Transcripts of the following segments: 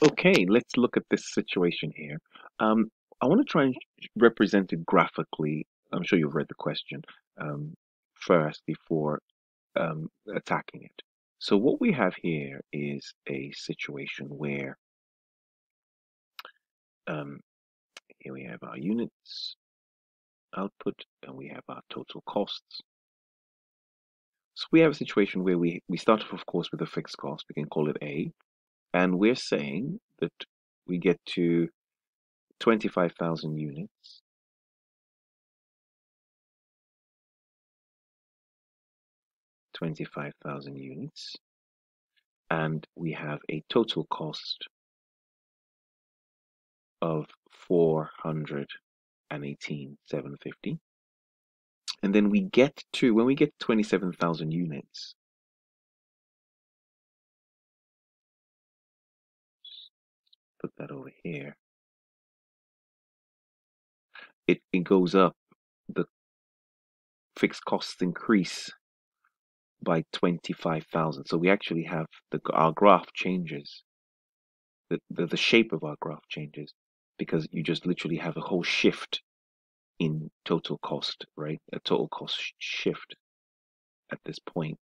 Okay, let's look at this situation here. Um, I want to try and represent it graphically. I'm sure you've read the question um, first before um, attacking it. So what we have here is a situation where um, here we have our units output and we have our total costs. So we have a situation where we, we start off, of course, with a fixed cost. We can call it A. And we're saying that we get to 25,000 units. Twenty-five thousand units, and we have a total cost of four hundred and eighteen seven fifty. And then we get to when we get twenty-seven thousand units, put that over here. It, it goes up, the fixed costs increase by 25,000. So we actually have the our graph changes. The, the, the shape of our graph changes because you just literally have a whole shift in total cost, right? A total cost shift at this point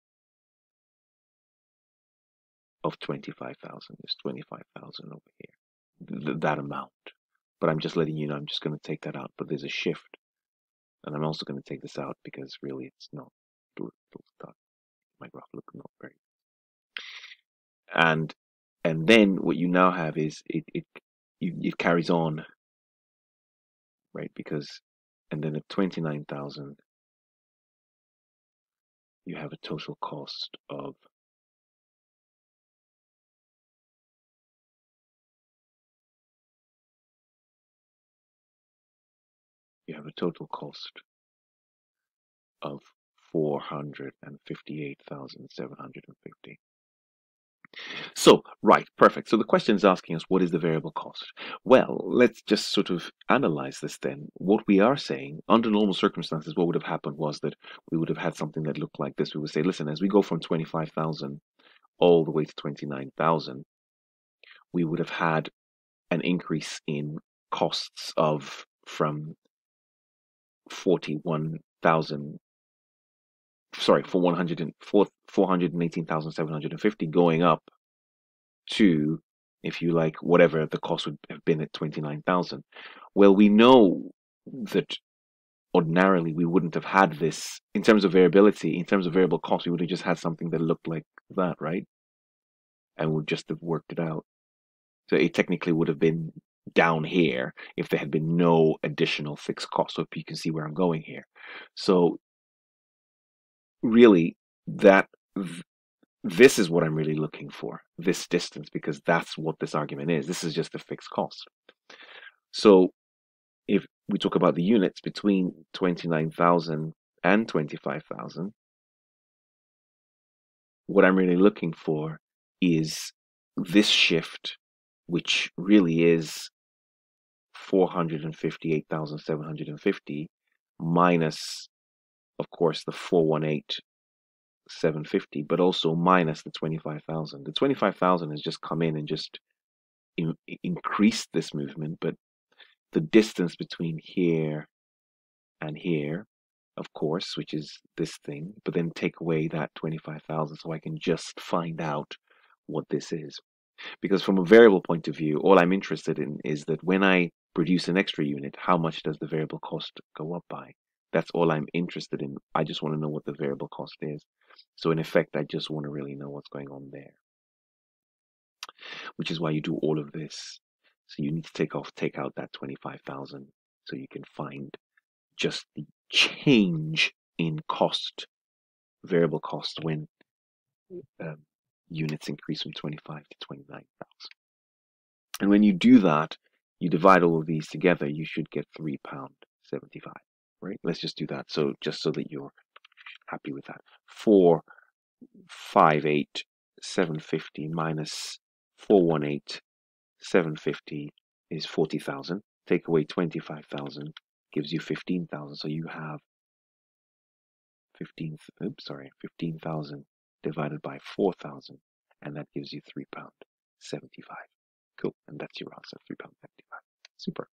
of 25,000. It's 25,000 over here th- that amount. But I'm just letting you know, I'm just going to take that out. But there's a shift. And I'm also going to take this out because really it's not, my graph look not very. And and then what you now have is it it it carries on, right? Because and then at twenty nine thousand, you have a total cost of you have a total cost of 458,750. So, right, perfect. So the question is asking us, what is the variable cost? Well, let's just sort of analyze this then. What we are saying, under normal circumstances, what would have happened was that we would have had something that looked like this. We would say, listen, as we go from 25,000 all the way to 29,000, we would have had an increase in costs of from 41,000 sorry for 100 and 418,750 going up to if you like whatever the cost would have been at 29,000 well we know that ordinarily we wouldn't have had this in terms of variability. In terms of variable cost we would have just had something that looked like that right? And would just have worked it out. So it technically would have been down here if there had been no additional fixed cost. So if you can see where I'm going here. So really that this is what I'm really looking for, this distance, because that's what this argument is. This is just a fixed cost. So if we talk about the units between 29,000 and 25,000, what I'm really looking for is this shift, which really is 458,750 minus, of course, the 418,750, but also minus the 25,000. The 25,000 has just come in and just in, increased this movement, but the distance between here and here, of course, which is this thing, but then take away that 25,000 so I can just find out what this is. Because from a variable point of view, all I'm interested in is that when I produce an extra unit, how much does the variable cost go up by? That's all I'm interested in. I just want to know what the variable cost is. So in effect, I just want to really know what's going on there. Which is why you do all of this. So you need to take off, take out that 25,000 so you can find just the change in cost, variable cost when um, units increase from 25 to 29,000. And when you do that, you divide all of these together, you should get three pound 75, right? Let's just do that. So just so that you're happy with that. Four, five, eight, 750 minus 418, 750 is 40,000. Take away 25,000 gives you 15,000. So you have 15, oops, sorry, 15,000 divided by 4,000, and that gives you three pound 75. Cool. And that's your answer, three pound fifty-five. Super.